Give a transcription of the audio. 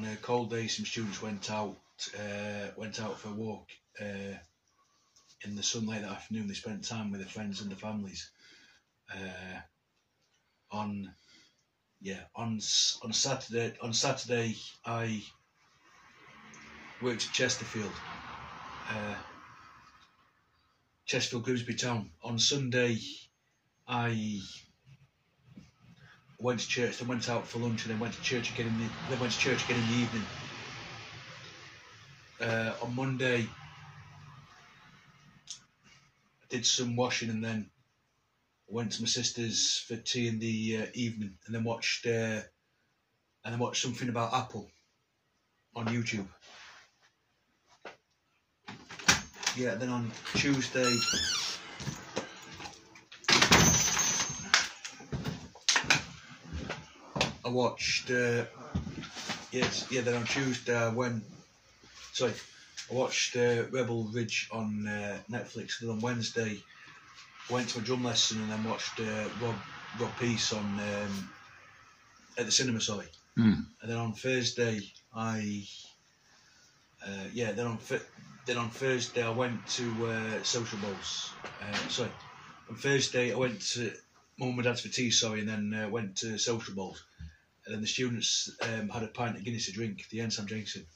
on a cold day, some students went out uh, went out for a walk uh, in the sunlight that afternoon. They spent time with their friends and their families. Uh, on yeah on on Saturday on Saturday I worked at Chesterfield. Uh, Chesterfield Grimsby Town. On Sunday, I went to church, then went out for lunch, and then went to church again in the then went to church again in the evening. Uh, on Monday, I did some washing and then went to my sister's for tea in the uh, evening, and then watched uh, and then watched something about Apple on YouTube. Yeah, then on Tuesday. I watched. Uh, yes, yeah. Then on Tuesday I went. Sorry, I watched uh, Rebel Ridge on uh, Netflix. Then on Wednesday, I went to a drum lesson and then watched uh, Rob Rob Peace on um, at the cinema. Sorry, Mm. and then on Thursday I. Uh, yeah, then on then on Thursday I went to uh, Social Balls. Uh, sorry, on Thursday I went to mum and dad's for tea. Sorry, and then uh, went to Social Balls. And then the students um, had a pint of Guinness to drink. The end Sam Jenkinson.